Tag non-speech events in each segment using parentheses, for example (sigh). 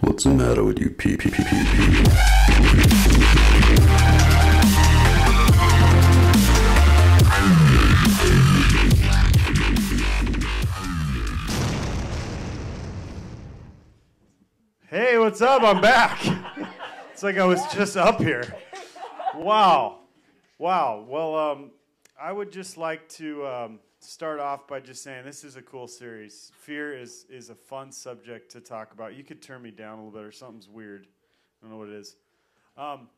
What's the matter with you, pee pee pee pee? Hey, what's up? I'm back. it's like I was just up here. Wow. Wow. Well, um, I would just like to um, start off by just saying this is a cool series. Fear is, is a fun subject to talk about. You could turn me down a little bit or something's weird. I don't know what it is. Um,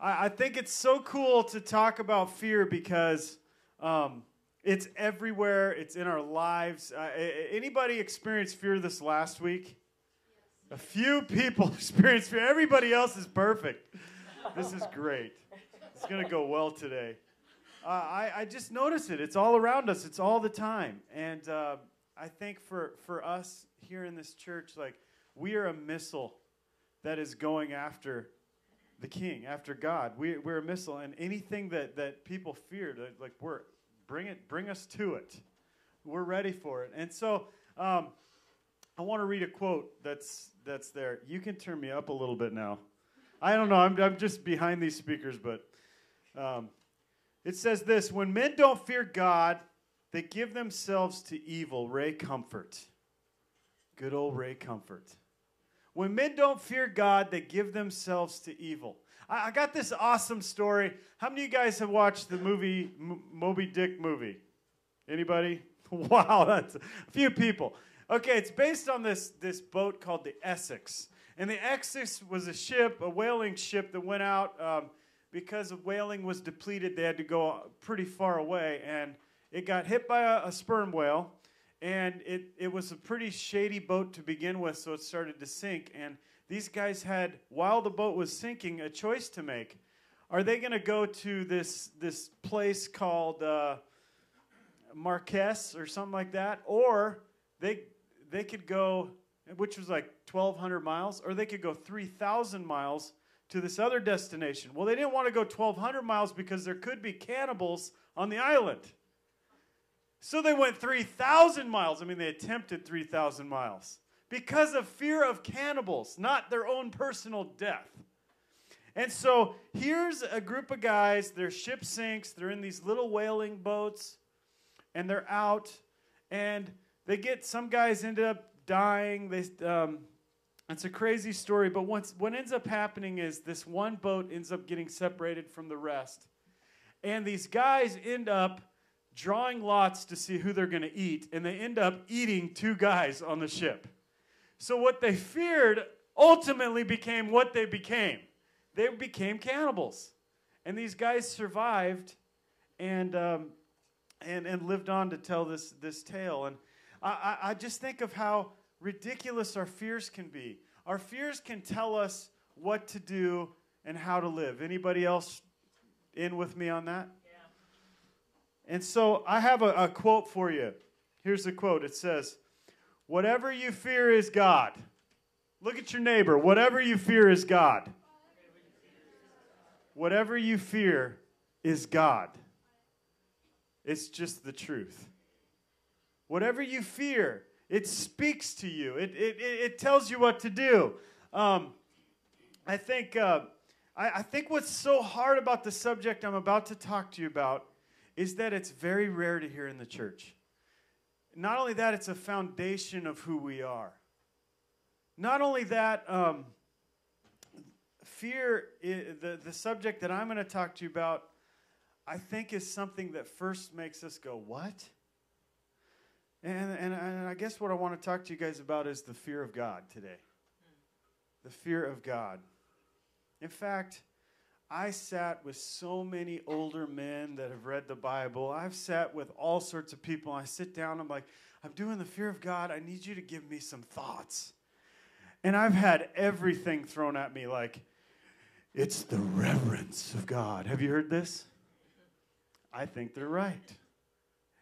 I, I think it's so cool to talk about fear because um, it's everywhere, it's in our lives. Uh, anybody experienced fear this last week? A few people (laughs) experienced fear. Everybody else is perfect. This is great. It's going to go well today. Uh, I, I just notice it. It's all around us. It's all the time. And uh, I think for, for us here in this church, like, we are a missile that is going after the king, after God. We, we're a missile. And anything that, that people fear, like, we're, bring it, bring us to it. We're ready for it. And so, um, I want to read a quote that's that's there. You can turn me up a little bit now. I don't know. I'm I'm just behind these speakers, but um, it says this: When men don't fear God, they give themselves to evil. Ray Comfort, good old Ray Comfort. When men don't fear God, they give themselves to evil. I, I got this awesome story. How many of you guys have watched the movie M- Moby Dick movie? Anybody? (laughs) Wow, that's a few people. Okay, it's based on this, this boat called the Essex. And the Essex was a ship, a whaling ship that went out um, because whaling was depleted. They had to go pretty far away. And it got hit by a, a sperm whale. And it, it was a pretty shady boat to begin with, so it started to sink. And these guys had, while the boat was sinking, a choice to make. Are they going to go to this, this place called. Uh, Marquess or something like that, or they they could go, which was like 1,200 miles, or they could go 3,000 miles to this other destination. Well, they didn't want to go 1,200 miles because there could be cannibals on the island. So they went 3,000 miles. I mean, they attempted 3,000 miles because of fear of cannibals, not their own personal death. And so here's a group of guys, their ship sinks, they're in these little whaling boats and they're out and they get some guys ended up dying they um, it's a crazy story but what's, what ends up happening is this one boat ends up getting separated from the rest. And these guys end up drawing lots to see who they're going to eat and they end up eating two guys on the ship. So what they feared ultimately became what they became. They became cannibals. And these guys survived and um, and, and lived on to tell this, this tale. And I, I, I just think of how ridiculous our fears can be. Our fears can tell us what to do and how to live. Anybody else in with me on that? Yeah. And so I have a, a quote for you. Here's the quote it says, Whatever you fear is God. Look at your neighbor. Whatever you fear is God. Whatever you fear is God. It's just the truth. Whatever you fear, it speaks to you. It, it, it, tells you what to do. Um, I think uh, I, I think what's so hard about the subject I'm about to talk to you about is that it's very rare to hear in the church. Not only that, it's a foundation of who we are. Not only that, um, fear, the, the subject that I'm going to talk to you about, I think is something that first makes us go, What? And, and, and I guess what I want to talk to you guys about is the fear of God today. The fear of God. In fact, I sat with so many older men that have read the Bible. I've sat with all sorts of people. I sit down, I'm like, I'm doing the fear of God. I need you to give me some thoughts. And I've had everything thrown at me like, it's the reverence of God. Have you heard this? I think they're right.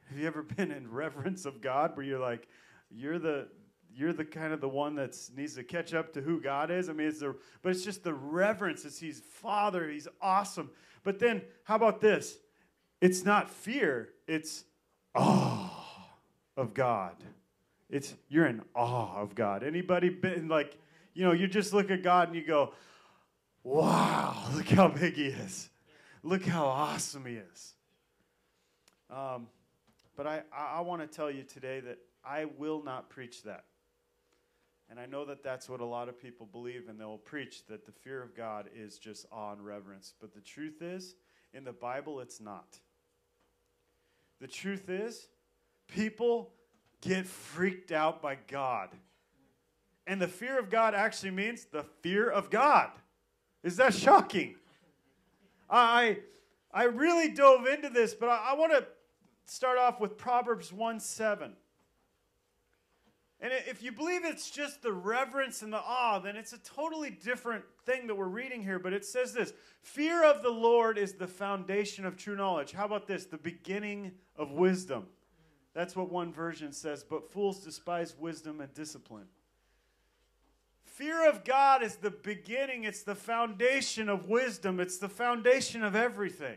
Have you ever been in reverence of God where you're like, you're the you're the kind of the one that needs to catch up to who God is. I mean, it's the but it's just the reverence. It's He's Father. He's awesome. But then, how about this? It's not fear. It's awe of God. It's you're in awe of God. Anybody been like You know, you just look at God and you go, wow, look how big He is. Look how awesome He is. Um, but I, I, want to tell you today that I will not preach that. And I know that that's what a lot of people believe, and they'll preach that the fear of God is just awe and reverence. But the truth is, in the Bible, it's not. The truth is, people get freaked out by God. And the fear of God actually means the fear of God. Is that shocking? I, I really dove into this, but I, I want to start off with Proverbs 1 7. And if you believe it's just the reverence and the awe, then it's a totally different thing that we're reading here. But it says this Fear of the Lord is the foundation of true knowledge. How about this? The beginning of wisdom. That's what one version says. But fools despise wisdom and discipline. Fear of God is the beginning, it's the foundation of wisdom, it's the foundation of everything.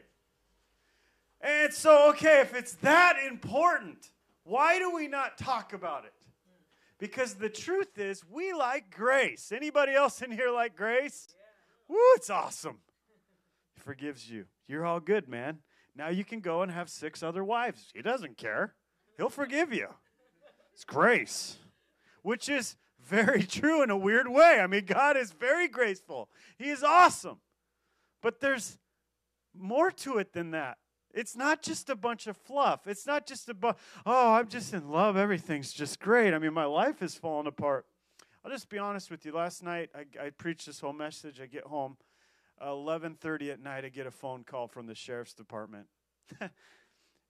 And so, okay, if it's that important, why do we not talk about it? Because the truth is, we like grace. Anybody else in here like grace? Yeah. Woo, it's awesome. He forgives you. You're all good, man. Now you can go and have six other wives. He doesn't care. He'll forgive you. It's grace, which is very (laughs) true in a weird way. I mean, God is very graceful, He is awesome. But there's more to it than that. It's not just a bunch of fluff. It's not just a bu- oh, I'm just in love. Everything's just great. I mean, my life is falling apart. I'll just be honest with you. Last night, I, I preached this whole message. I get home, 11:30 at night. I get a phone call from the sheriff's department. (laughs)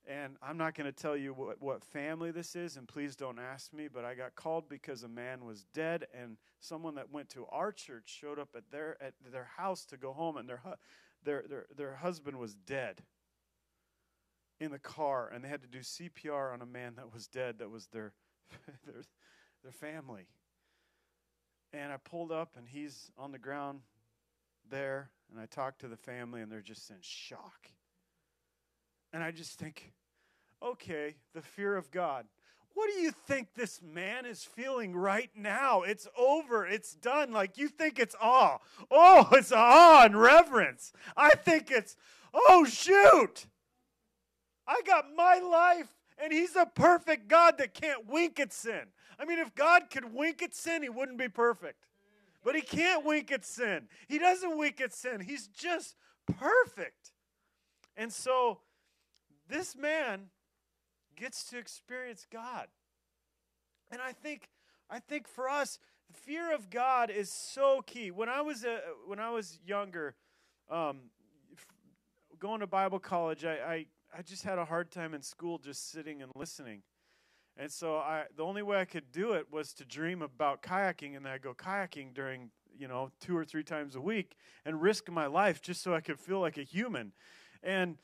And I'm not going to tell you what, what family this is, and please don't ask me, but I got called because a man was dead, and someone that went to our church showed up at their, at their house to go home, and their, their, their, their husband was dead in the car, and they had to do CPR on a man that was dead, that was their, (laughs) their, their family. And I pulled up, and he's on the ground there, and I talked to the family, and they're just in shock. And I just think, okay, the fear of God. What do you think this man is feeling right now? It's over. It's done. Like you think it's awe. Oh, it's awe and reverence. I think it's, oh, shoot. I got my life, and he's a perfect God that can't wink at sin. I mean, if God could wink at sin, he wouldn't be perfect. But he can't wink at sin. He doesn't wink at sin. He's just perfect. And so, this man gets to experience God. And I think I think for us, fear of God is so key. When I was a, when I was younger, um, going to Bible college, I, I I just had a hard time in school just sitting and listening. And so I the only way I could do it was to dream about kayaking and I'd go kayaking during, you know, two or three times a week and risk my life just so I could feel like a human. And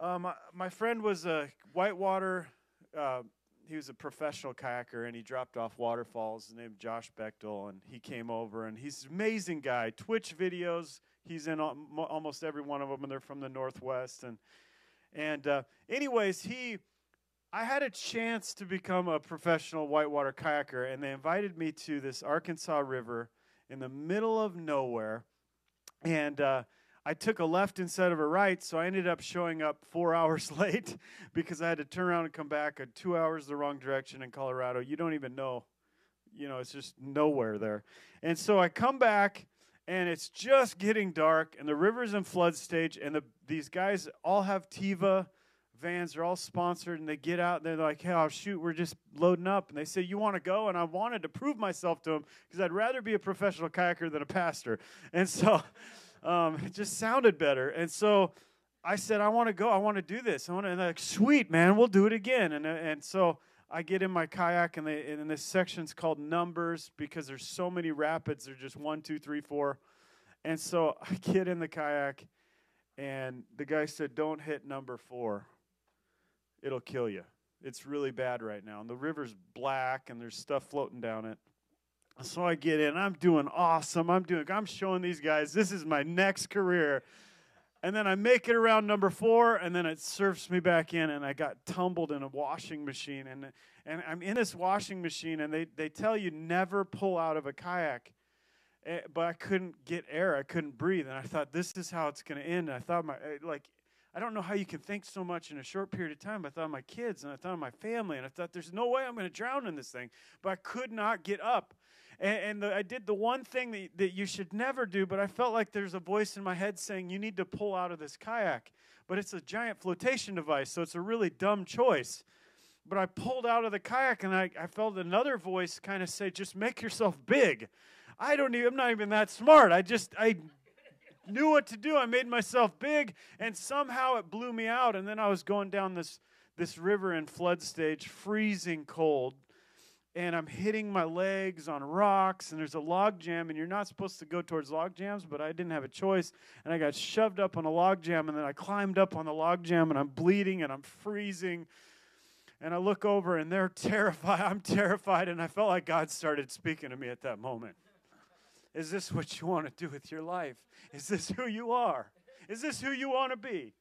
um, my friend was a whitewater. Uh, he was a professional kayaker, and he dropped off waterfalls. His name Josh Bechtel, and he came over, and he's an amazing guy. Twitch videos, he's in almost every one of them, and they're from the Northwest. And and uh, anyways, he, I had a chance to become a professional whitewater kayaker, and they invited me to this Arkansas River in the middle of nowhere, and. Uh, I took a left instead of a right, so I ended up showing up four (laughs) hours late because I had to turn around and come back at two hours the wrong direction in Colorado. You don't even know, you know, it's just nowhere there. And so I come back, and it's just getting dark, and the river's in flood stage, and the, these guys all have Tiva vans. They're all sponsored, and they get out, and they're like, hey, oh, shoot, we're just loading up. And they say, you want to go? And I wanted to prove myself to them because I'd rather be a professional kayaker than a pastor. (laughs) And so... Um, it just sounded better. And so I said, I want to go. I want to do this. I want to, and they're like, sweet, man, we'll do it again. And, and so I get in my kayak, and, they, and this section's called numbers because there's so many rapids. They're just one, two, three, four. And so (laughs) I get in the kayak, and the guy said, Don't hit number four. It'll kill you. It's really bad right now. And the river's black, and there's stuff floating down it. So I get in, I'm doing awesome. I'm doing, I'm showing these guys this is my next career. And then I make it around number four, and then it surfs me back in, and I got tumbled in a washing machine. And, and I'm in this washing machine, and they, they tell you never pull out of a kayak eh, but I couldn't get air. I couldn't breathe, and I thought this is how it's going to end. And I thought my eh, like I don't know how you can think so much in a short period of time. I thought of my kids and I thought of my family, and I thought there's no way I'm going to drown in this thing. But I could not get up. And, and the, I did the one thing that, that you should never do, but I felt like there's a voice in my head saying, You need to pull out of this kayak. But it's a giant flotation device, so it's a really dumb choice. But I pulled out of the kayak and I, I felt another voice kind of say, Just make yourself big. I don't even, I'm not even that smart. I just, I knew what to do. I made myself big, and somehow it blew me out. And then I was going down this, this river in flood stage, freezing cold. And I'm hitting my legs on rocks, and there's a log jam, and you're not supposed to go towards log jams, but I didn't have a choice. And I got shoved up on a log jam, and then I climbed up on the log jam, and I'm bleeding, and I'm freezing. And I look over, and they're (laughs) terrified. I'm terrified, and I felt like God started speaking to me at that moment. Is this what you want to do with your life? Is this who you are? Is this who you want to be?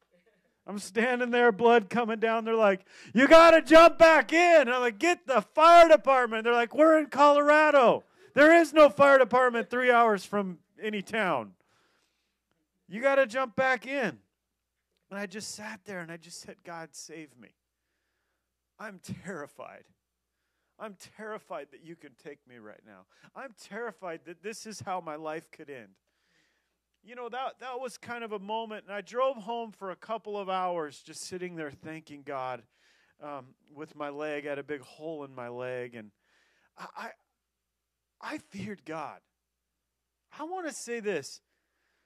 I'm standing there, blood coming down. They're like, You got to jump back in. And I'm like, Get the fire department. They're like, We're in Colorado. There is no fire department three hours from any town. You got to jump back in. And I just sat there and I just said, God, save me. I'm terrified. I'm terrified that you can take me right now. I'm terrified that this is how my life could end. You know, that, that was kind of a moment, and I drove home for a couple of hours just sitting there thanking God um, with my leg. I had a big hole in my leg, and I, I, I feared God. I want to say this.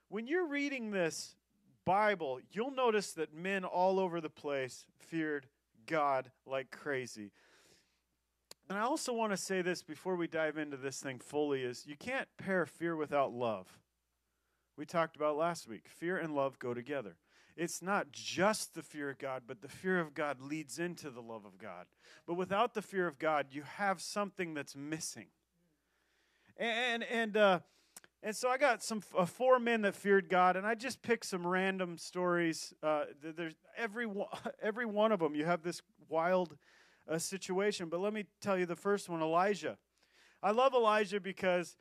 When you're reading this Bible, you'll notice that men all over the place feared God like crazy. And I also want to say this before we dive into this thing fully is you can't pair fear without love. We talked about last week. Fear and love go together. It's not just the fear of God, but the fear of God leads into the love of God. But without the fear of God, you have something that's missing. And and uh, and so I got some uh, four men that feared God, and I just picked some random stories. Uh, there's every one, (laughs) every one of them. You have this wild a situation. But let me tell you the first one Elijah. I love Elijah because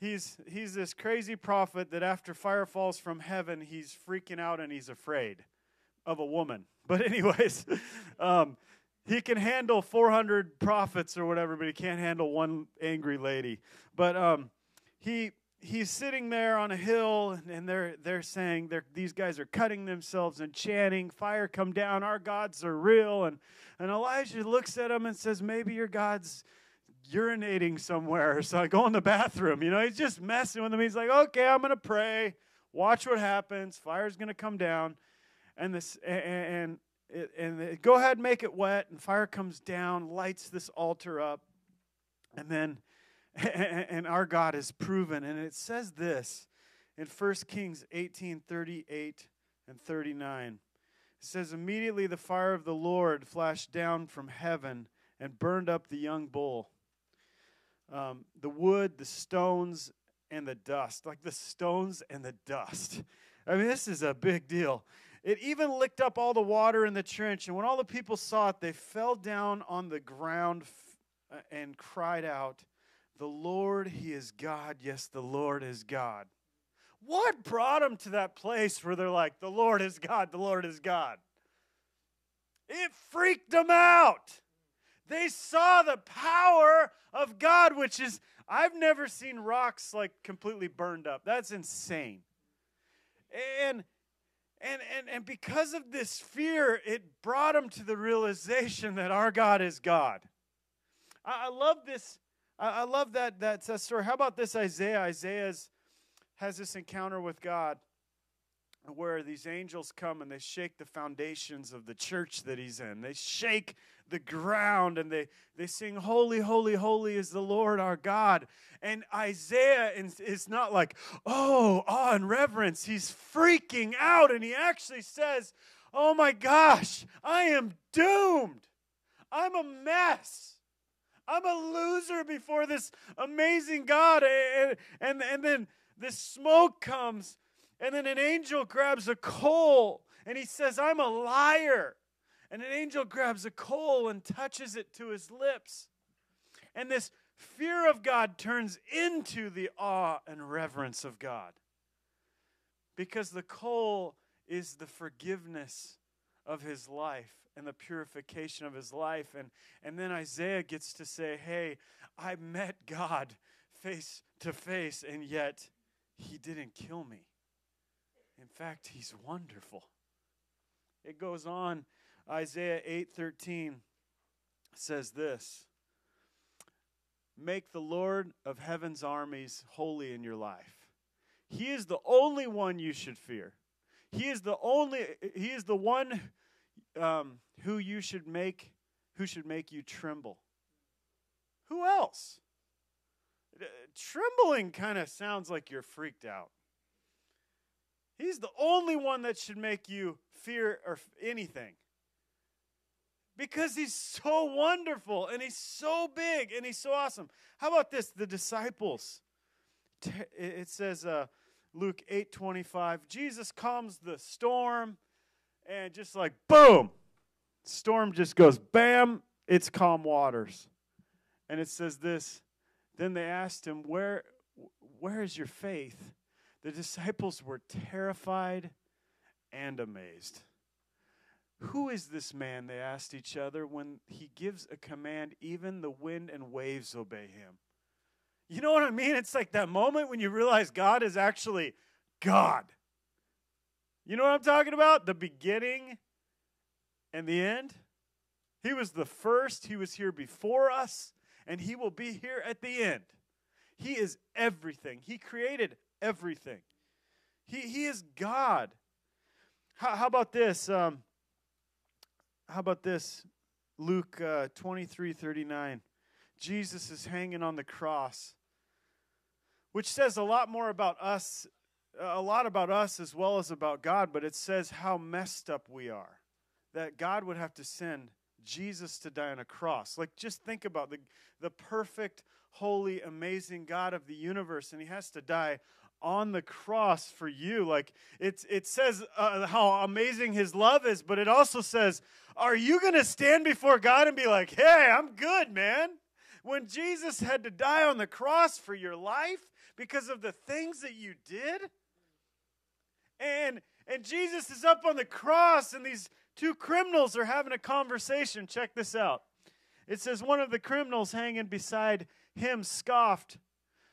he's, he's this crazy prophet that after fire falls from heaven, he's freaking out and he's afraid of a woman. (laughs) But, anyways, (laughs) um, he can handle 400 prophets or whatever, but he can't handle one angry lady. But um, he he's sitting there on a hill and they're they're saying they're, these guys are cutting themselves and chanting fire come down our gods are real and and elijah looks at him and says maybe your god's urinating somewhere so i go in the bathroom you know he's just messing with them he's like okay i'm gonna pray watch what happens fire's gonna come down and this and and, and go ahead make it wet and fire comes down lights this altar up and then (laughs) and our God is proven. And it says this in 1 Kings 18 38 and 39. It says, Immediately the fire of the Lord flashed down from heaven and burned up the young bull. Um, the wood, the stones, and the dust. Like the stones and the dust. I mean, this is a big deal. It even licked up all the water in the trench, and when all the people saw it, they fell down on the ground uh, and cried out, the Lord, He is God. Yes, the Lord is God. What brought them to that place where they're like, the Lord is God, the Lord is God? It freaked them out. They saw the power of God, which is, I've never seen rocks like completely burned up. That's insane. And and, and, and because of this fear, it brought them to the realization that our God is God. I, I love this I, I love that, that, story. How about this Isaiah? Isaiah has this encounter with God where these angels come and they shake the foundations of the church that he's in. They shake the ground and they, they sing, Holy, holy, holy is the Lord our God. And Isaiah is not like, oh, awe and reverence. He's freaking out and he actually says, Oh my gosh, I am doomed. I'm a mess. I'm a loser before this amazing God. And, and, and then this smoke comes, and then an angel grabs a coal and he says, I'm a liar. And an angel grabs a coal and touches it to his lips. And this Fear of God turns into the awe and reverence of God. Because the coal is the forgiveness of his life and the purification of his life. And, and then Isaiah gets to say, Hey, I met God face to face, and yet he didn't kill me. In fact, he's wonderful. It goes on, Isaiah 8:13 says this. Make the Lord of heaven's armies holy in your life. He is the only one you should fear. He is the only he is the one um, who you should make who should make you tremble. Who else? Uh, trembling kind of sounds like you're freaked out. He's the only one that should make you fear or anything. Because he's so wonderful and he's so big and he's so awesome. How about this? The disciples. It says uh, Luke 8 25. Jesus calms the storm and just like boom, storm just goes bam, it's calm waters. And it says this Then they asked him, Where, where is your faith? The disciples were terrified and amazed. Who is this man? They asked each other. When he gives a command, even the wind and waves obey him. You know what I mean? It's like that moment when you realize God is actually God. You know what I'm talking about? The beginning and the end. He was the first, He was here before us, and He will be here at the end. He is everything, He created everything. He, he is God. How, how about this? Um, how about this? Luke uh, 23 39. Jesus is hanging on the cross, which says a lot more about us, a lot about us as well as about God, but it says how messed up we are. That God would have to send Jesus to die on a cross. Like, just think about the, the perfect, holy, amazing God of the universe, and he has to die on the cross for you. Like it, it says uh, how amazing his love is, but it also says, Are you going to stand before God and be like, Hey, I'm good, man? When Jesus had to die on the cross for your life because of the things that you did? And and Jesus is up on the cross and these two criminals are having a conversation. Check this out. It says one of the criminals hanging beside him scoffed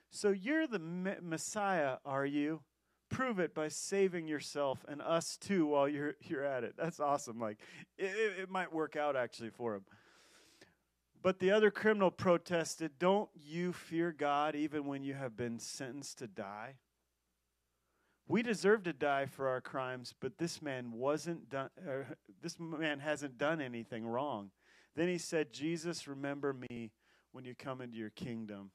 so you're the Messiah, are you? Prove it by saving yourself and us too while you're you're at it. That's awesome. Like it, it might work out actually for him. But the other criminal protested, Don't you fear God even when you have been sentenced to die? We deserve to die for our crimes, but this man wasn't done uh, this man hasn't done anything wrong. Then he said, Jesus, remember me when you come into your kingdom.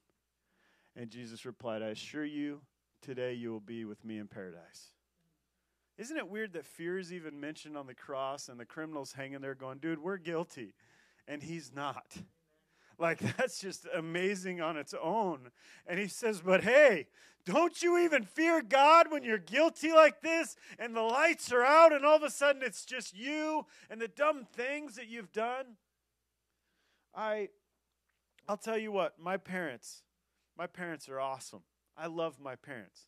And Jesus replied, I assure you, today you will be with me in paradise. Isn't it weird that fear is even mentioned on the cross and the criminal's hanging there going, dude, we're guilty. And he's not. Like, (laughs) that's just amazing on its own. And he says, But hey, don't you even fear God when you're guilty like this and the lights are out and all of a sudden it's just you and the dumb things that you've done? I, I'll tell you what, my parents, my parents are awesome. I love my parents.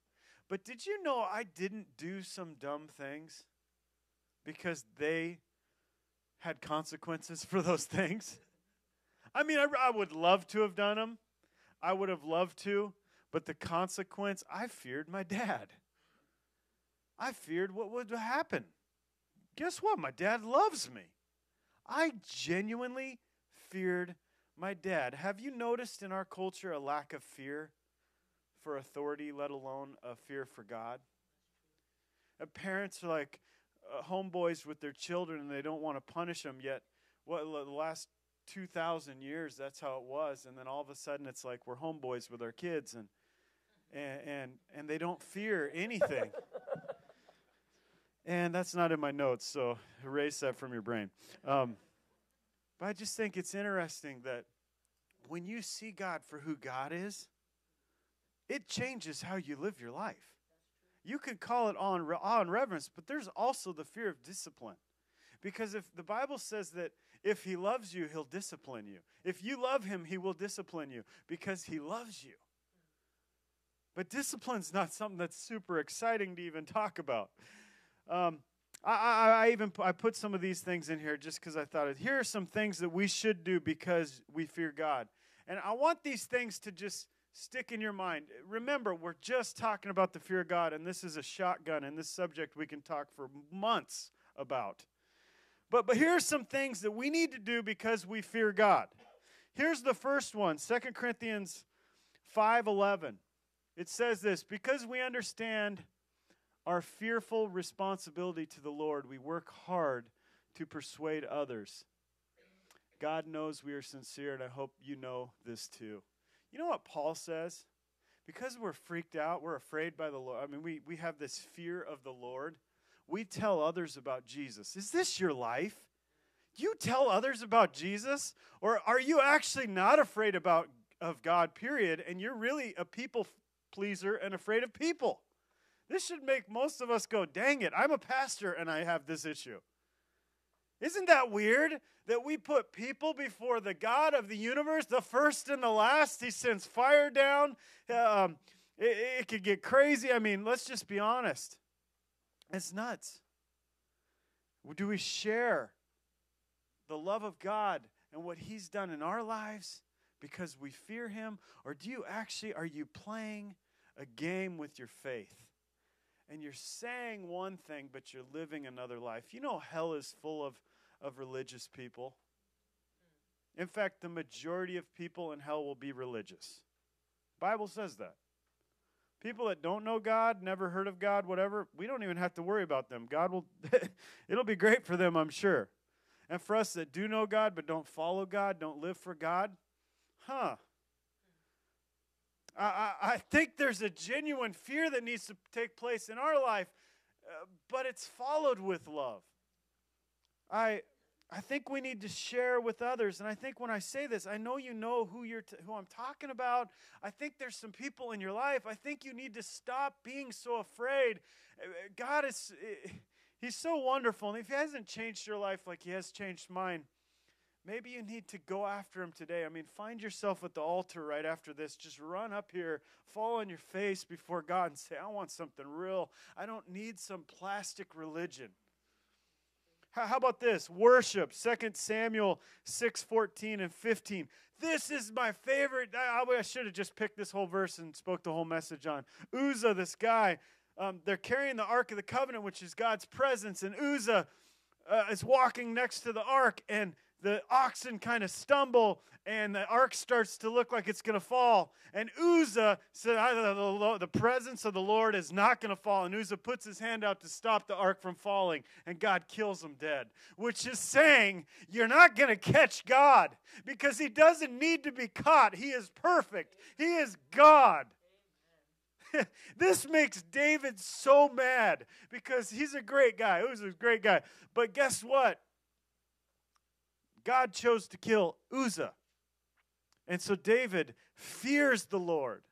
But did you know I didn't do some dumb things because they had consequences (laughs) for those things? I mean, I, I, would love to have done them. I would have loved to. But the consequence, I feared my dad. I feared what would happen. Guess what? My dad loves me. I genuinely feared my dad. Have you noticed in our culture a lack of fear for authority, let alone a fear for God? And parents are like uh, homeboys with their children and they don't want to punish them, yet, what, the last 2,000 years, that's how it was. And then all of a sudden, it's like we're homeboys with our kids and, and, and, and they don't fear anything. (laughs) and that's not in my notes, so erase that from your brain. Um, but I just think it's interesting that when you see God for who God is, it changes how you live your life. You could call it awe and reverence, but there's also the fear of discipline. Because if the Bible says that if he loves you, he'll discipline you. If you love him, he will discipline you because he loves you. But discipline's not something that's super exciting to even talk about. Um, I, I, I, even I put some of these things in here just because I thought it. here are some things that we should do because we fear God, and I want these things to just stick in your mind. Remember, we're just talking about the fear of God, and this is a shotgun, and this subject we can talk for months about. But but here are some things that we need to do because we fear God. Here's the first one, 2 Corinthians 5:11. It says this, because we understand our fearful responsibility to the Lord, we work hard to persuade others. God knows we are sincere, and I hope you know this too. You know what Paul says? Because we're freaked out, we're afraid by the Lord. I mean, we, we have this fear of the Lord. We tell others about Jesus. Is this your life? You tell others about Jesus? Or are you actually not afraid about of God, period, and you're really a people pleaser and afraid of people? This should make most of us go, dang it, I'm a pastor and I have this issue. Isn't that weird that we put people before the God of the universe, the first and the last? He sends fire down. Um, it, it could get crazy. I mean, let's just be honest. It's nuts. Do we share the love of God and what He's done in our lives because we fear Him? Or do you actually, are you playing a game with your faith? And you're saying one thing, but you're living another life. You know, hell is full of, of religious people. In fact, the majority of people in hell will be religious. Bible says that. People that don't know God, never heard of God, whatever, we don't even have to worry about them. God will, (laughs) it'll be great for them, I'm sure. And for us that do know God but don't follow God, don't live for God, huh, I, I think there's a genuine fear that needs to take place in our life, uh, but it's followed with love. I, I think we need to share with others. And I think when I say this, I know you know who, you're t- who I'm talking about. I think there's some people in your life. I think you need to stop being so afraid. Uh, God is, He's so wonderful. And if He hasn't changed your life like He has changed mine, Maybe you need to go after him today. I mean, find yourself at the altar right after this. Just run up here, fall on your face before God and say, I want something real. I don't need some plastic religion. How about this? Worship, 2 Samuel 6 14 and 15. This is my favorite. I, should have just picked this whole verse and spoke the whole message on. Uzzah, this guy, um, they're carrying the Ark of the Covenant, which is God's presence, and Uzzah uh, is walking next to the Ark, and the oxen kind of stumble and the ark starts to look like it's going to fall. And Uzzah said, The presence of the Lord is not going to fall. And Uzzah puts his hand out to stop the ark from falling, and God kills him dead, which is saying, You're not going to catch God because he doesn't need to be caught. He is perfect, he is God. (laughs) this makes David so mad because he's a great guy. Uzzah's a great guy. But guess what? God chose to kill Uzzah. And so David fears the Lord.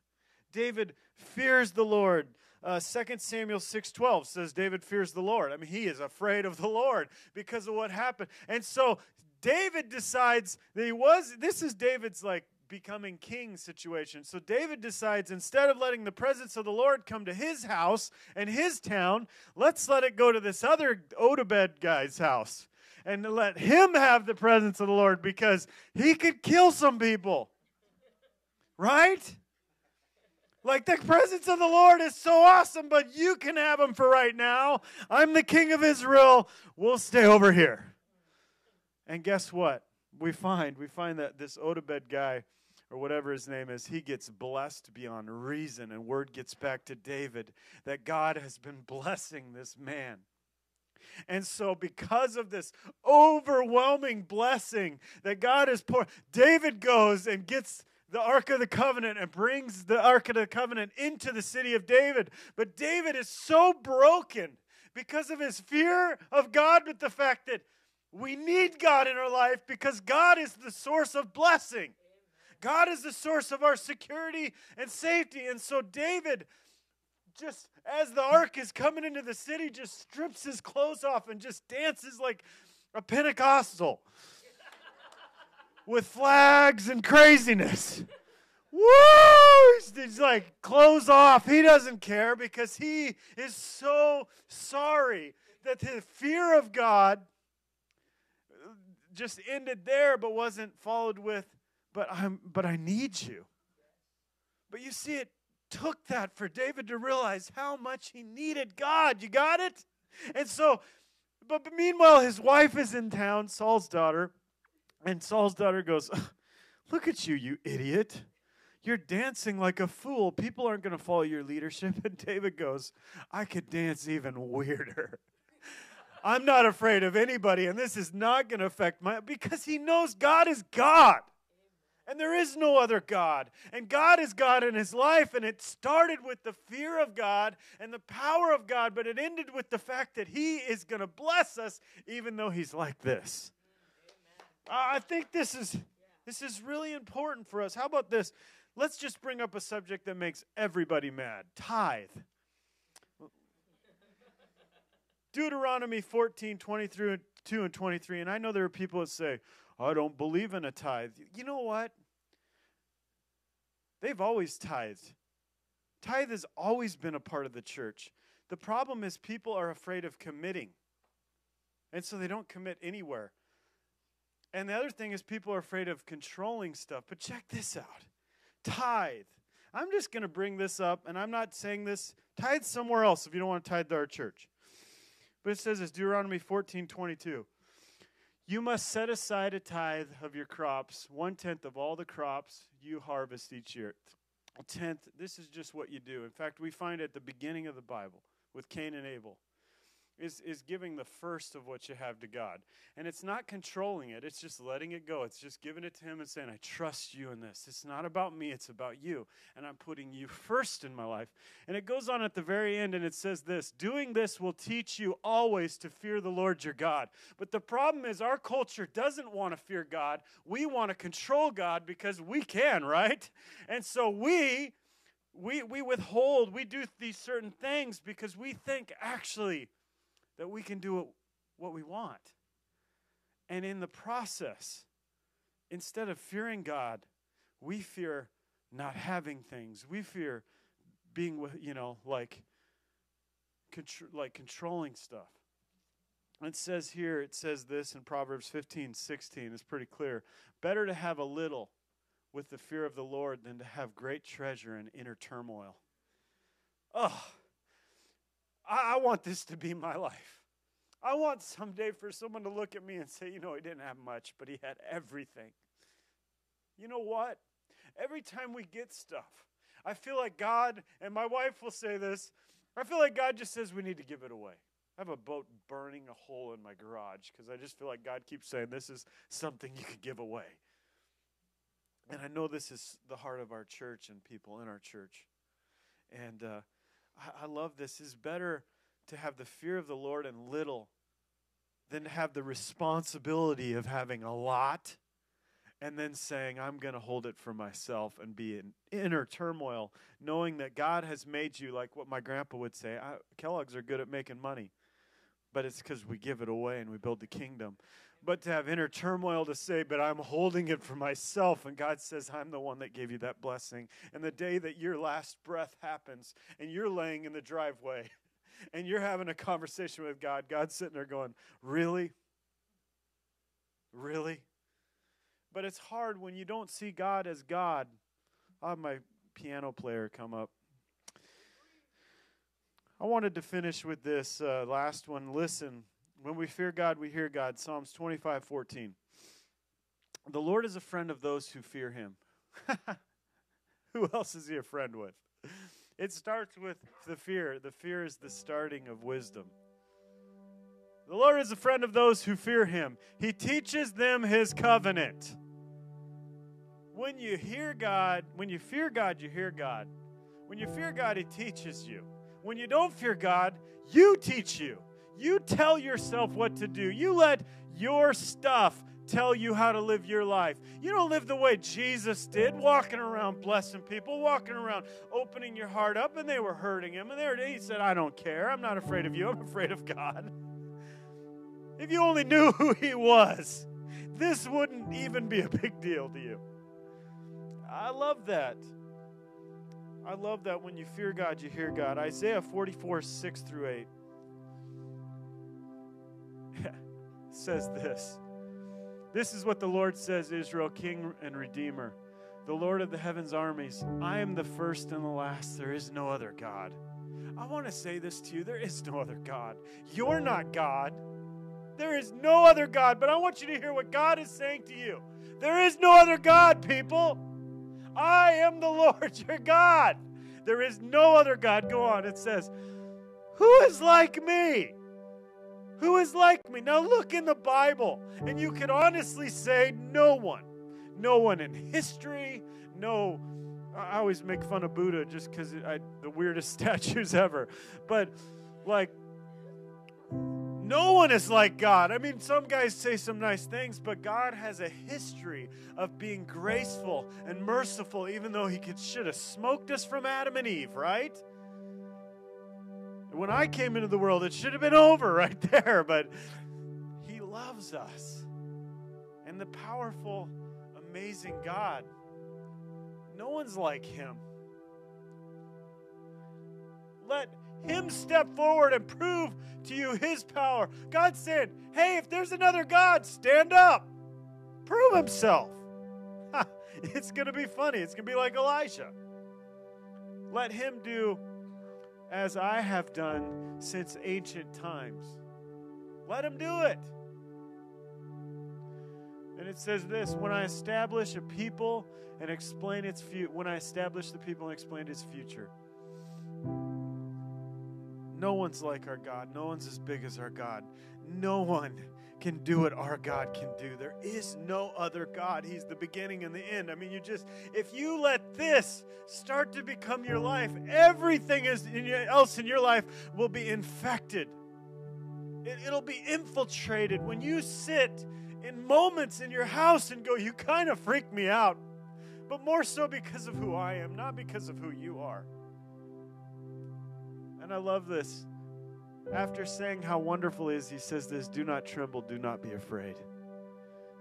David fears the Lord. Uh, 2 Samuel 6:12 says David fears the Lord. I mean, he is afraid of the Lord because of what happened. And so David decides that he was this is David's like becoming king situation. So David decides instead of letting the presence of the Lord come to his house and his town, let's let it go to this other Odebed guy's house and let him have the presence of the Lord because he could kill some people. Right? Like the presence of the Lord is so awesome, but you can have him for right now. I'm the king of Israel. We'll stay over here. And guess what? We find we find that this Odebed guy or whatever his name is, he gets blessed beyond reason and word gets back to David that God has been (laughs) blessing this man. And so, because of this overwhelming blessing that God has poured, David goes and gets the Ark of the Covenant and brings the Ark of the Covenant into the city of David. But David is so broken because of his fear of God, but the fact that we need God in our life because God is the source of blessing. God is the source of our security and safety. And so David just as the ark is coming into the city, just strips his clothes off and just dances like a Pentecostal with flags and craziness. Woo! He's, he's like, clothes off. He doesn't care because he is so sorry that the fear of God just ended there but wasn't followed with, but I'm but I need you. But you see, it took that for David to realize how much he needed God. You got it? And so, but, meanwhile, his wife is in town, Saul's daughter, and Saul's daughter goes, (laughs) Look at you, you idiot. You're dancing like a fool. People aren't going to follow your leadership. (laughs) And David goes, I could dance even weirder. I'm not afraid of anybody, and this is not going to affect my because he knows God is God. And there is no other God. And God is God in his life. And it started with the fear of God and the power of God, but it ended with the fact that he is going to bless us even though he's like this. I think this is this is really important for us. How about this? Let's just bring up a subject that makes everybody mad. Tithe. Deuteronomy 14, 23 and 23. And I know there are people that say, I don't believe in a tithe. You know what? They've always tithed. Tithe has always been a part of the church. The problem is people are afraid of committing. And so they don't commit anywhere. And the other thing is people are afraid of controlling stuff. But check this out tithe. I'm just going to bring this up, and I'm not saying this. Tithe somewhere else if you don't want to tithe to our church. But it says it's Deuteronomy 14 22. You must set aside a tithe of your crops, one tenth of all the crops you harvest each year. A tenth, this is just what you do. In fact, we find at the beginning of the Bible with Cain and Abel is, is giving the first of what you have to God. And it's not controlling it, it's just letting it go. It's just giving it to Him and saying, I trust you in this. It's not about me, it's about you. And I'm putting you (laughs) first in my life. And it goes on at the very end and it says this Doing this will teach you always to fear the Lord your God. But the problem is, our culture doesn't want to fear God. We want to control God because we can, right? And so we. We, we withhold, we do these certain things because we think actually that we can do what we want. And in the process, instead of fearing God, we fear not having things. We fear being with, you know, like, contr- like controlling stuff. It says here, it says this in Proverbs 15, 16. It's pretty clear. Better to have a little with the fear of the Lord than to have great treasure in inner turmoil. Oh, I, I want this to be my life. I want someday for someone to look at me and say, you know, he didn't have much, but he had everything. You know what? Every time we get stuff, I feel like God, and my wife will say this, I feel like God just says we need to give it away. I have a boat burning a hole in my garage because I just feel like God keeps saying this is something you could give away. And I know this is the heart of our church and people in our church. And uh, I, love this. Is better to have the fear of the Lord and little than to have the responsibility of having a lot and then saying, I'm going to hold it for myself and be in inner turmoil, knowing that God has made you, like what my grandpa would say Kellogg's are good at making money, but it's because we give it away and we build the kingdom. But to have inner turmoil to say, but I'm holding it for myself, and God says, I'm the one that gave you that blessing. And the day that your last breath happens and you're laying in the driveway, (laughs) and you're having a conversation with God, God's sitting there going, Really? Really? But it's hard when you don't see God as God. I'll have my piano player come up. I wanted to finish with this uh, last one. Listen, when we fear God, we hear God. Psalms 25 14. The Lord is a friend of those who fear him. (laughs) who else is he a friend with? It starts with the fear. The fear is the starting of wisdom. The Lord is a friend of those who fear him. He teaches them his covenant. When you hear God, when you fear God, you hear God. When you fear God, he teaches you. When you don't fear God, you teach you. You tell yourself what to do. You let your stuff tell you how to live your life. You don't live the way Jesus did, walking around blessing people, walking around opening your heart up, and they were hurting him. And there he said, I don't care. I'm not afraid of you. I'm afraid of God. If you only knew who he was, this wouldn't even be a big deal to you. I love that. I love that when you fear God, you hear God. Isaiah 44, 6 through 8 (laughs) says this. This is what the Lord says, Israel, King and Redeemer, the Lord of the heavens' armies. I am the first and the last. There is no other God. I want to say this to you there is no other God. You're not God. There is no other God. But I want you to hear what God is saying to you. There is no other God, people. I am the Lord (laughs) your God. There is no other God. Go on. It says, Who is like me? Who is like me? Now look in the Bible, and you can honestly say, No one. No one in history, no. I always make fun of Buddha just because the weirdest (laughs) statues ever. But, like, no one is like God. I mean, some guys say some nice things, but God has a history of being graceful and merciful, even though He could, should have smoked us from Adam and Eve, right? When I came into the world, it should have been over (laughs) right there, but He loves us. And the powerful, amazing God, no one's like Him. Let him step forward and prove to you his power. God said, Hey, if there's another God, stand up, prove himself. (laughs) it's going to be funny. It's going to be like Elijah. Let him do as I have done since ancient times. Let him do it. And it says this when I establish a people and explain its future, when I establish the people and explain its future. No one's like our God. No one's as big as our God. No one can do what our God can do. There is no other God. He's the beginning and the end. I mean, you just, if you let this start to become your life, everything is in your, else in your life will be infected. It, it'll be infiltrated. When you sit in moments in your house and go, you kind of freak me out, but more so because of who I am, not because of who you are. And I love this. After saying how wonderful is, he says this Do not tremble, do not be afraid.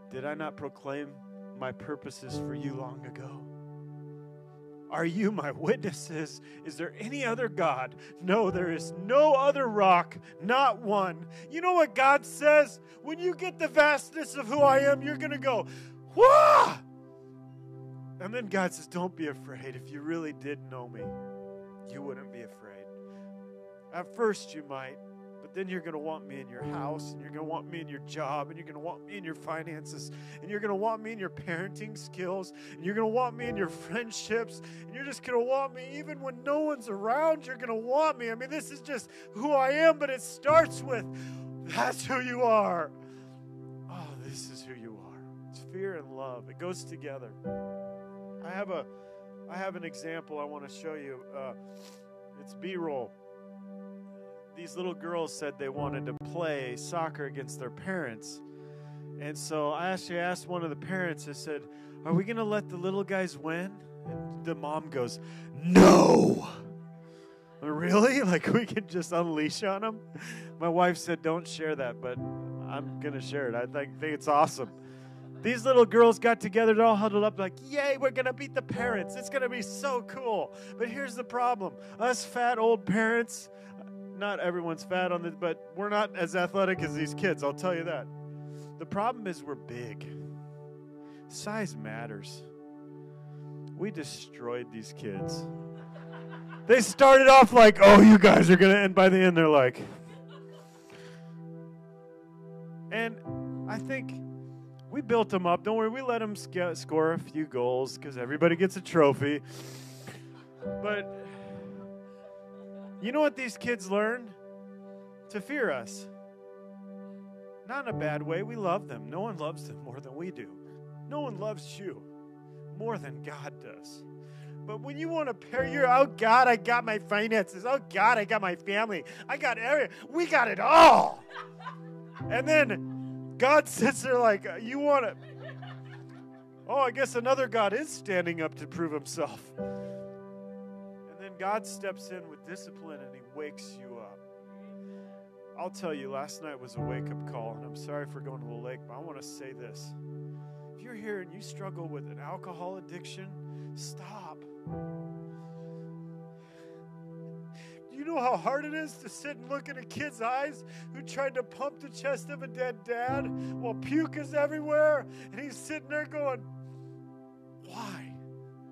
Did I not proclaim my purposes for you long ago? Are you my witnesses? Is there any other God? No, there is no other rock, not one. You know what God says? When you get the vastness of who I am, you're going to go, Wah! And then God says, Don't be afraid. If you really did know me, you wouldn't be afraid. At first, you might, but then you're going to want me in your house, and you're going to want me in your job, and you're going to want me in your finances, and you're going to want me in your parenting skills, and you're going to want me in your friendships, and you're just going to want me even when no one's around. You're going to want me. I mean, this is just who I am, but it starts with that's who you are. Oh, this is who you are. It's fear and love. It goes together. I have a, I have an example I want to show you. Uh, it's B-roll these little girls said they wanted to play soccer against their parents. And so I actually asked one of the parents, I said, Are we going to let the little guys win? And the mom goes, No. Really? (laughs) Like we can just unleash on them? My wife said, Don't share that, but I'm going to share it. I think, think it's awesome. These little girls got together, they're all huddled up, like, Yay, we're going to beat the parents. It's going to be so cool. But here's the problem us fat old parents, not everyone's fat on this, but we're not as athletic as these kids, I'll tell you that. The problem is we're big. Size matters. We destroyed these kids. They started off like, oh, you guys are going to end by the end, they're like. And I think we built them up. Don't worry, we let them sc- score a few goals because everybody gets a trophy. But you know what these kids learn? To fear us. Not in a bad way. We love them. No one loves them (laughs) more than we do. No one loves you more than God does. But when you want to pair your, oh God, I got my finances. Oh God, I got my family. I got everything. We got it all. (laughs) And then God (laughs) sits there like, uh, you want to. Oh, I guess another God is standing up to prove himself. God steps in with discipline and He wakes you up. I'll tell you, last night was a wake up call, and I'm sorry for going to the lake, but I want to say this. If you're here and you struggle with an alcohol addiction, stop. You know how hard it is to sit and look in a kid's eyes who tried to pump the chest of a dead dad while puke is everywhere? And he's sitting there going, Why?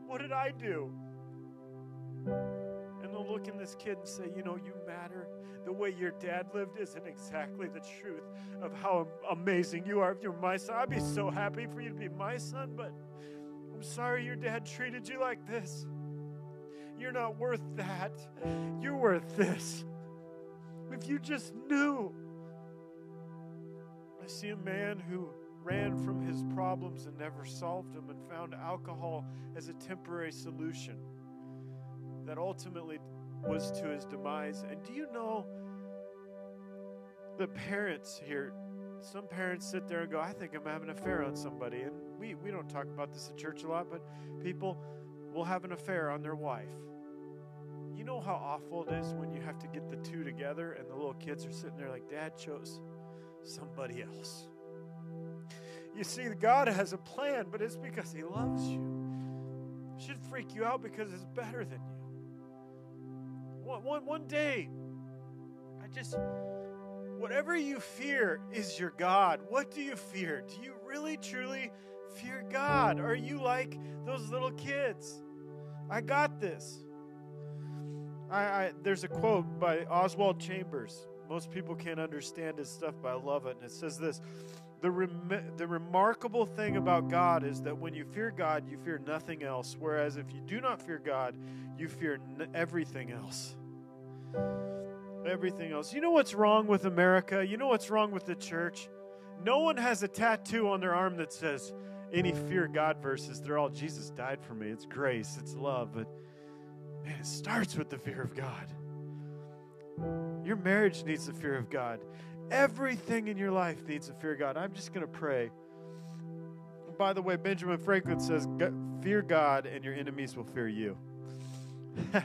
What did I do? And they'll look in this kid and say, You know, you matter. The way your dad lived isn't exactly the truth of how amazing you are. If you're my son, I'd be so happy for you to be my son, but I'm sorry your dad treated you like this. You're not worth that. You're worth this. If you just knew. I see a man who ran from his problems and never solved them and found alcohol as a temporary solution that ultimately was to his demise. And do you know the parents here? Some parents sit there and go, I think I'm having an affair on somebody. And we, we don't talk about this at church a lot, but people will have an affair on their wife. You know how awful it is when you have to get the two together and the little kids are sitting there like, Dad chose somebody else. You see, God has a plan, but it's because He loves you. It should freak you out because it's better than you. One, one, one day, I just, whatever you fear is your God. What do you fear? Do you really, truly fear God? Are you like those little kids? I got this. I, I, there's a quote by Oswald Chambers. Most people can't understand his stuff, but I love it. And it says this the, rem- the remarkable thing about God is that when you fear God, you fear nothing else. Whereas if you do not fear God, you fear n- everything else. Everything else. You know what's wrong with America? You know what's wrong with the church? No one has a tattoo on their arm that says any fear God verses. They're all Jesus died for me. It's grace, it's love. But man, it starts with the fear of God. Your marriage needs the fear of God. Everything in your life needs the fear of God. I'm just going to pray. By the way, Benjamin Franklin says, Fear God, and your enemies will fear you. (laughs)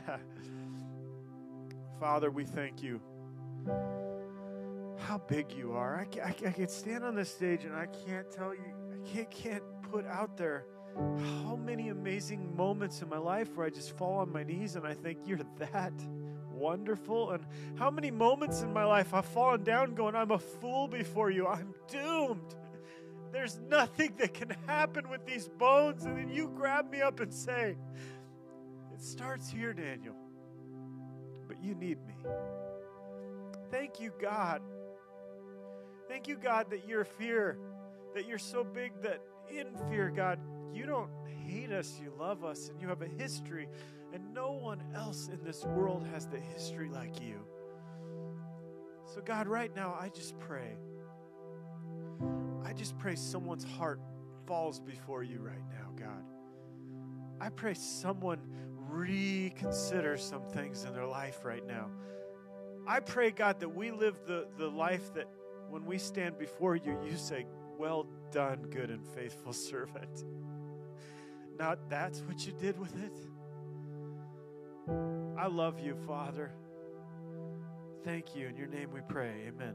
Father, we thank you. How big you are. I, I, I can stand on this stage and I can't tell you, I can't, can't put out there how many amazing moments in my life where I just fall on my knees and I think you're that wonderful. And how many moments in my life I've fallen down going, I'm a fool before you. I'm doomed. There's nothing that can happen with these bones. And then you grab me up and say, It starts here, Daniel. You need me. Thank you, God. Thank you, God, that your fear, that you're so big that in fear, God, you don't hate us, you love us, and you have a history and no one else in this world has the history like you. So, God, right now, I just pray. I just pray someone's heart falls before you right now, God. I pray someone reconsider some things in their life right now. I pray, God, that we live the, the life that when we stand before you, you say, Well done, good and faithful (laughs) servant. Not that's what you did with it. I love you, Father. Thank you. In your name we pray. Amen.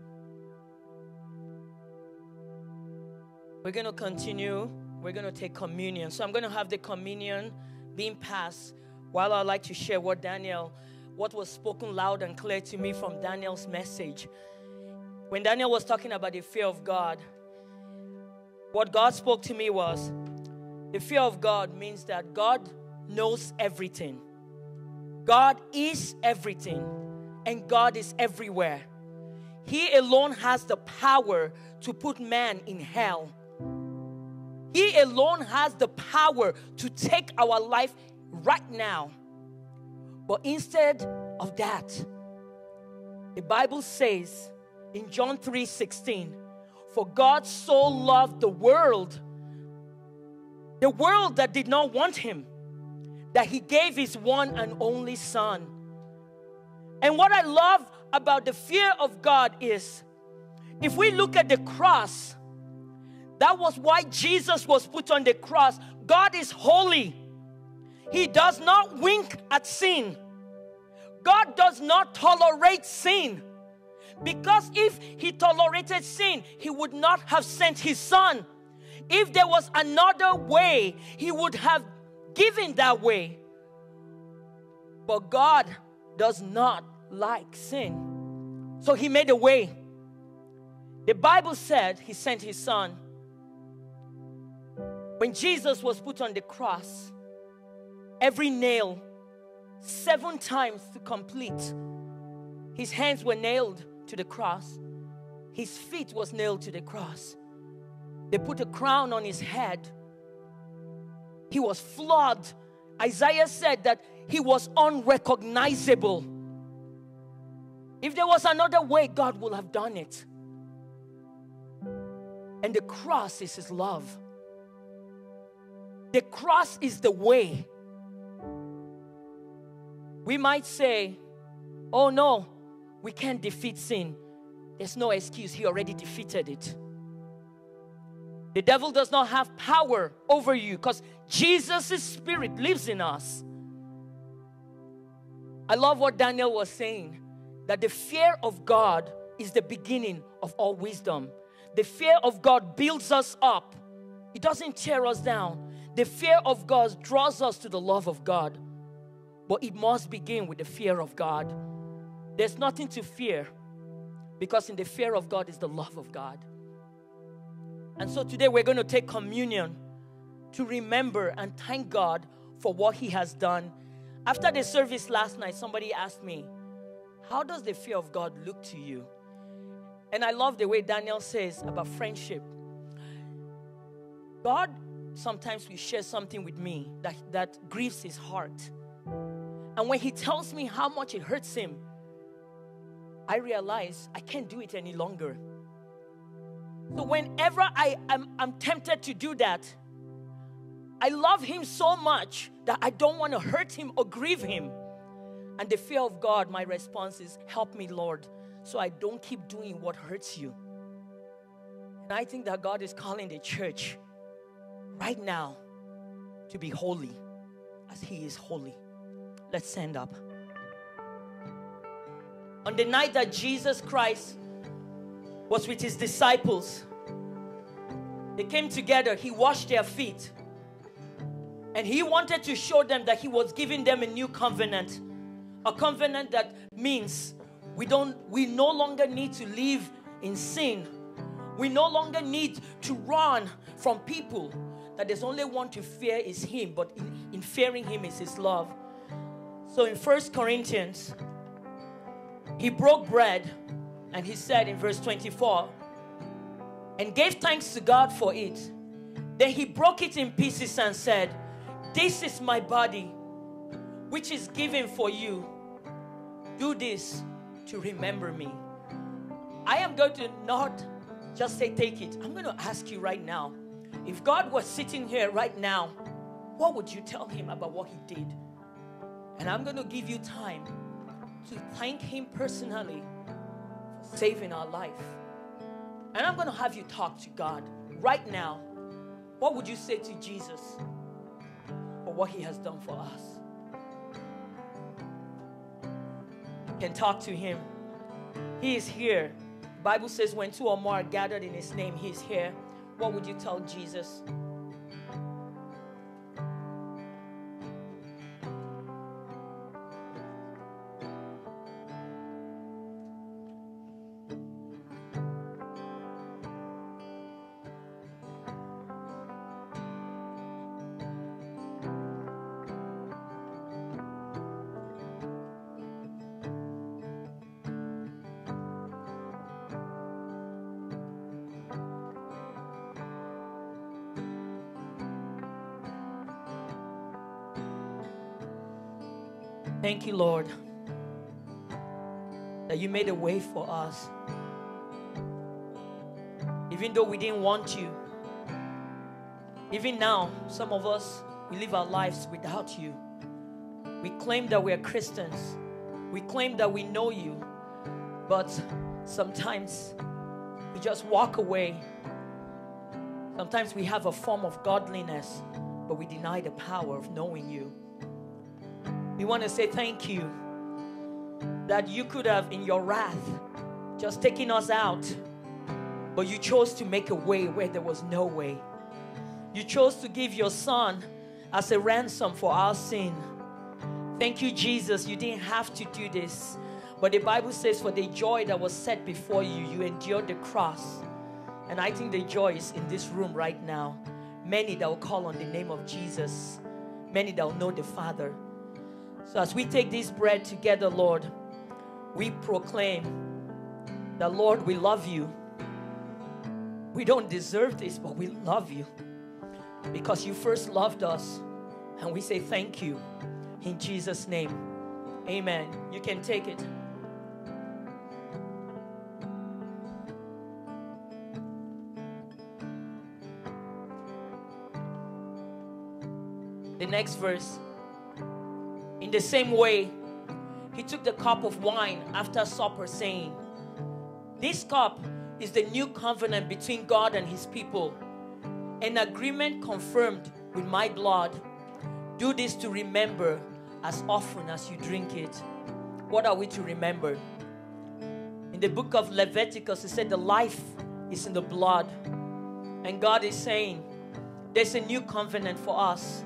We're going to continue. We're going to take communion. So I'm going to have the communion being passed while I'd like to share what Daniel, what was spoken loud and clear to me from Daniel's message. When Daniel was talking about the fear of God, what God spoke to me was the fear of God means that God knows everything. God is everything and God is everywhere. He alone has the power to put man in hell. He alone has the power to take our life right now. But instead of that, the Bible says in John 3 16, For God so loved the world, the world that did not want him that he gave his one and only son. And what I love about the fear of God is if we look at the cross, that was why Jesus was put on the cross. God is holy, He does not wink at sin, God does not tolerate sin. Because if he tolerated sin, he would not have sent his son. If there was another way, he would have given that way. But God does not like sin. So he made a way. The Bible said he sent his son. When Jesus was put on the cross, every nail, seven times to complete, his hands were nailed to the cross. His feet was nailed to the cross. They put a crown on his head. He was flogged. Isaiah said that he was unrecognizable. If there was another way, God would have done it. And the cross is his love. The cross is the way. We might say, oh no, we can't defeat sin. There's no excuse. He already defeated it. The devil does not have power over you because Jesus' spirit lives in us. I love what Daniel was saying that the fear of God is the beginning of all wisdom. The fear of God builds us up, it doesn't tear us down. The fear of God draws us to the love of God. But it must begin with the fear of God. There's nothing to fear because in the fear of God is the love of God. And so today we're going to take communion to remember and thank God for what He has done. After the service last night, somebody asked me, How does the fear of God look to you? And I love the way Daniel says about friendship. God sometimes will share something with me that, that grieves his heart. And when he tells me how much it hurts him, I realize I can't do it any longer. So whenever I am I'm tempted to do that, I love him so much that I don't want to hurt him or grieve him. And the fear of God, my response is, Help me, Lord, so I don't keep doing what hurts you. And I think that God is calling the church right now to be holy as He is holy. Let's stand up. On the night that Jesus Christ was with His disciples, they came together, He washed their feet. And He wanted to show them that He was giving them a new covenant. A covenant that means we don't we no longer need to live in sin. We no longer need to run from people that there's only one to fear is him, but in, in fearing him is his love. So in First Corinthians, he broke bread and he said in verse 24, and gave thanks to God for it. Then he broke it in pieces and said, This is my body, which is given for you. Do this to remember me. I am going to not just say, Take it. I'm going to ask you right now if God was sitting here right now, what would you tell him about what he did? And I'm going to give you time to thank him personally for saving our life. And I'm going to have you talk to God right now. What would you say to Jesus for what he has done for us? You can talk to him. He is here. Bible says when two or more are gathered in his name, he is here what would you tell Jesus? Thank you, Lord, that you made a way for us. Even though we didn't want you, even now, some of us, we live our lives without you. We claim that we're Christians, we claim that we know you, but sometimes we just walk away. Sometimes we have a form of godliness, but we deny the power of knowing you. We want to say thank you that you could have, in your wrath, just taking us out. But you chose to make a way where there was no way. You chose to give your son as a ransom for our sin. Thank you, Jesus. You didn't have to do this. But the Bible says, for the joy that was set before you, you endured the cross. And I think the joy is in this room right now. Many that will call on the name of Jesus, many that will know the Father. So as we take this bread together, Lord, we proclaim that, Lord, we love you. We don't deserve this, but we love you because you first loved us. And we say thank you in Jesus' name. Amen. You can take it. The next verse. In the same way, he took the cup of wine after supper, saying, This cup is the new covenant between God and his people, an agreement confirmed with my blood. Do this to remember as often as you drink it. What are we to remember? In the book of Leviticus, it said the life is in the blood. And God is saying, there's a new covenant for us.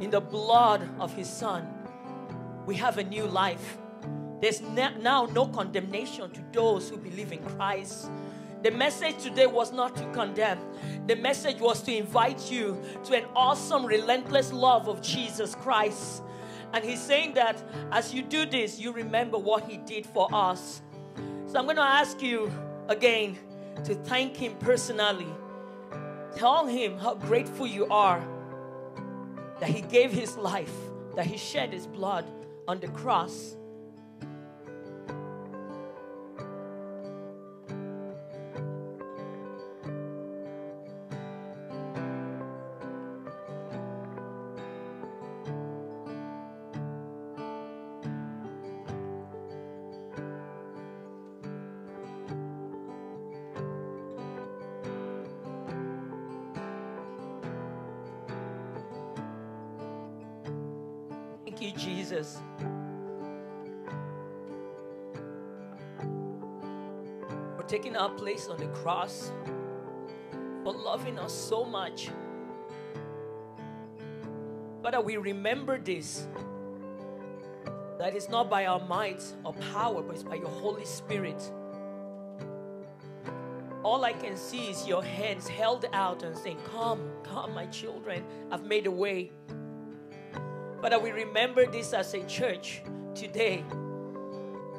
In the blood of His Son, we have a new life. There's now no condemnation to those who believe in Christ. The message today was not to condemn. The message was to invite you to an awesome, relentless love of Jesus Christ. And he's saying that as you do this, you remember what he did for us. So I'm going to ask you again to thank him personally. Tell him how grateful you are that he gave his life, that he shed his blood on the cross place on the cross, for loving us so much. Father, we remember this that it's not by our might or power, but it's by your Holy Spirit. All I can see is your hands held out and saying, Come, come, my children, I've made a way. Father, we remember this as a church today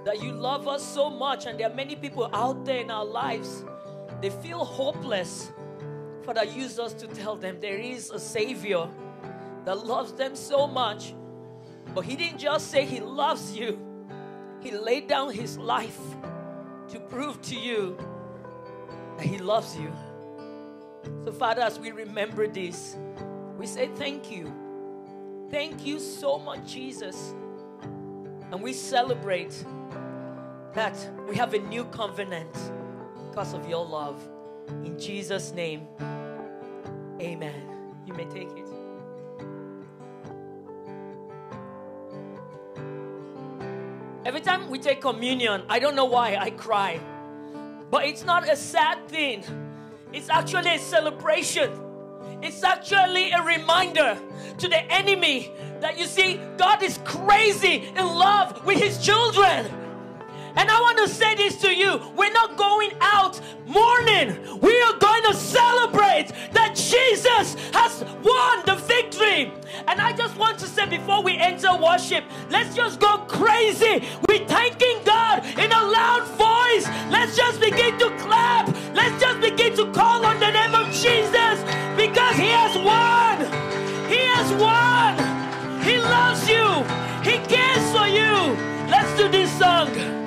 that you love us so much, and there are many people out there in our lives, they feel hopeless. Father, use us to tell them there is a Savior that loves them so much. But He didn't just say He loves you, He laid down His life to prove to you that He loves you. So, Father, as we remember this, we say thank you. Thank you so much, Jesus. And we celebrate that we have a new covenant because of your love. In Jesus' name, amen. You may take it. Every time we take communion, I don't know why I cry. But it's not a sad thing, it's actually a celebration it's actually a reminder to the enemy that you see, God is crazy in love with his children. And I want to say this to you we're not going out mourning, we are going to celebrate that Jesus has won the victory. And I just want to say before we enter worship, let's just go crazy. We're thanking God in a loud voice. Let's just begin to clap. Let's just begin to call on the name of Jesus won. He loves